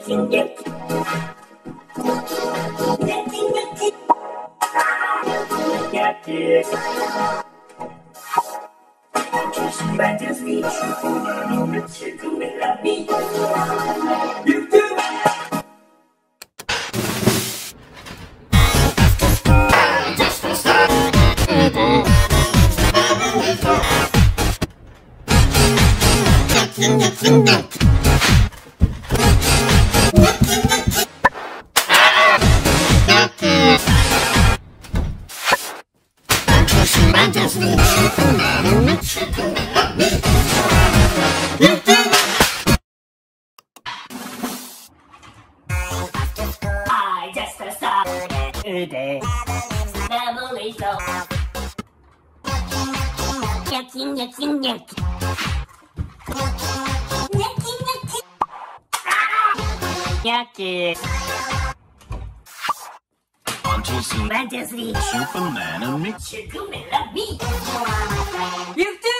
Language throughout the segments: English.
nothing yet. Nothing, nothing. Get it. Just fantasy, you today. Revolution. Nyaki, nyaki, nyaki. Nyaki, nyaki. Nyaki. On too soon. One, two, three. Superman and Mick. Shukumela me. YouTuber. I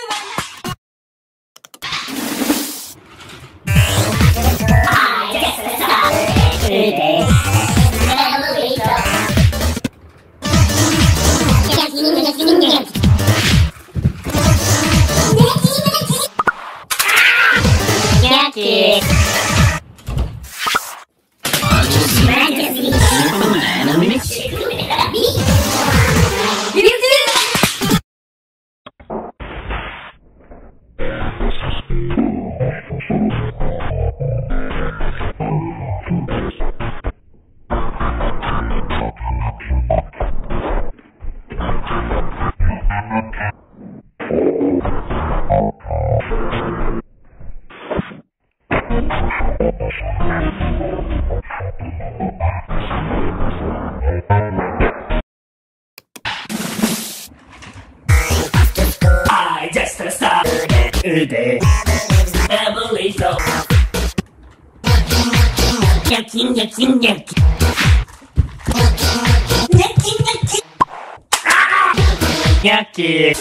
started today. Revolution. Nyaki, nyaki, nyaki. Nyaki, nyaki. Nyaki.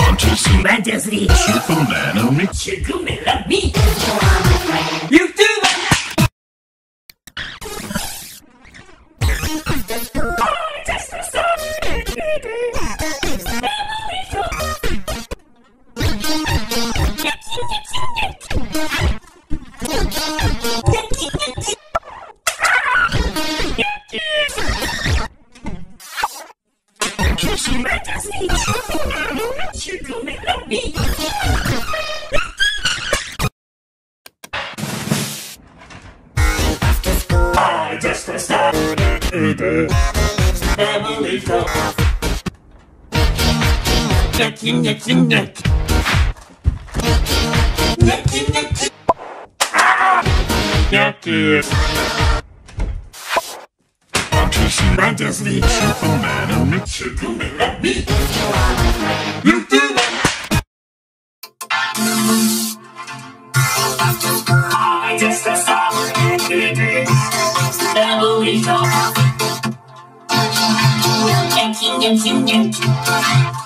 On too soon. One, two, three. Superman and Mick. Shukumela me. YouTuber. I just started today. Nyaki. Nyaki, nyaki. I just. Revolution. Nyaki, nyaki, nyaki. Nyaki, nyaki. Nyaki. On too soon. One, two,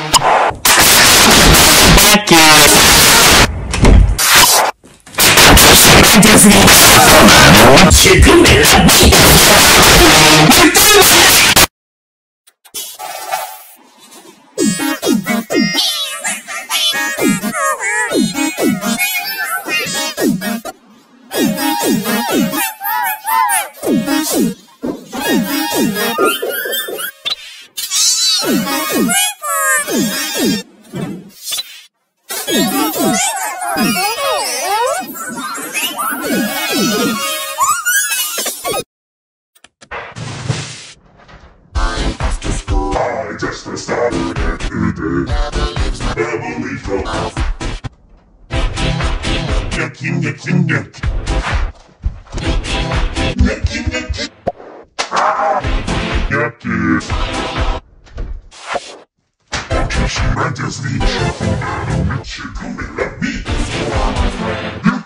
Nyaki. I just need you to be me. You do I just I just started today. Family trouble. Yucky, yucky, yucky. Yucky, yucky. Yucky. Antes dicho, me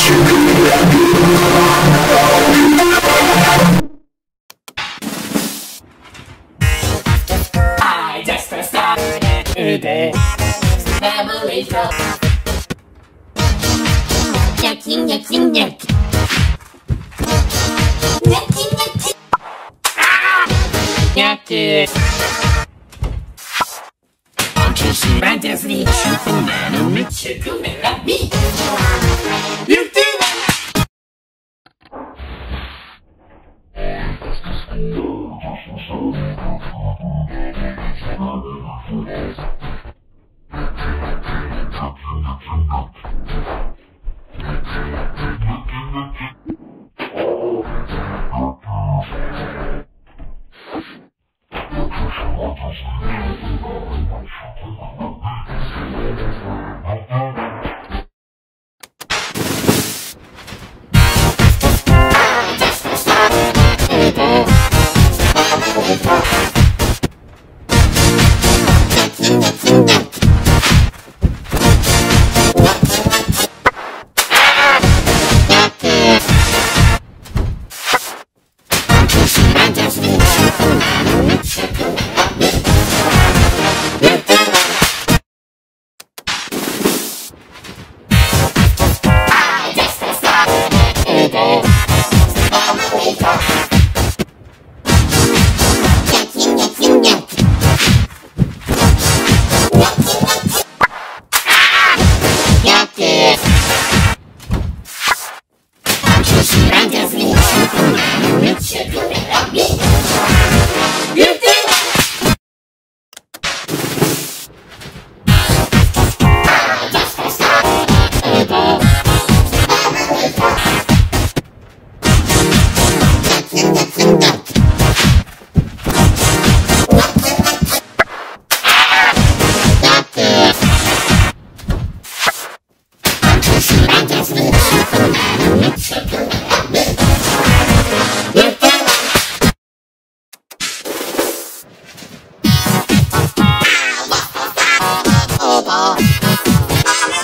chico me la vi. Yucky. I started today. Family trouble. Yucky, yucky, yucky. Yucky, yucky. Yucky. Fantasy. Chico me la vi. Yucky. Yucky,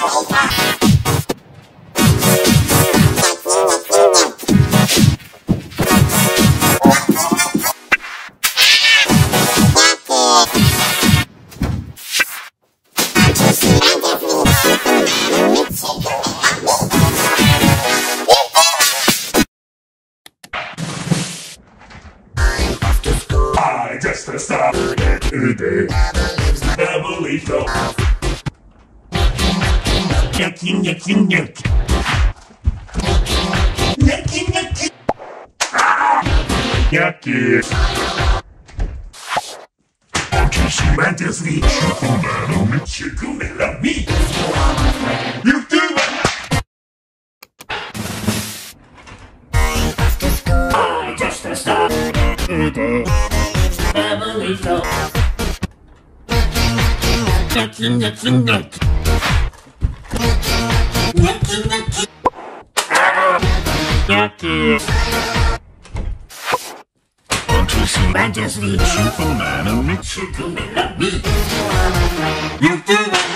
Oh, Ede. Family show. Nyaki, nyaki, nyaki. Nyaki, nyaki. Nyaki. Fantasy Fantasy Superman amici come la mia YouTube I just a star. Family show. Nyaki, nyaki, nyaki. Nyaki, nyaki. Nyaki. Fantasy Fantasy Superman amici come la mia YouTube I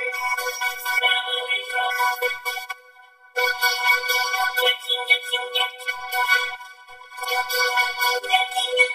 Nyaki, nyaki. Nyaki.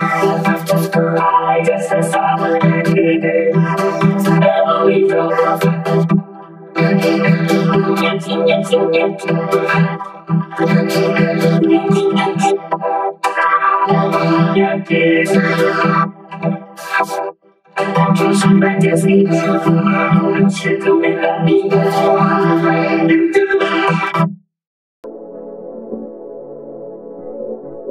I just a star. Family show. Nyaki, nyaki, nyaki. Nyaki, nyaki. Nyaki. Fantasy Fantasy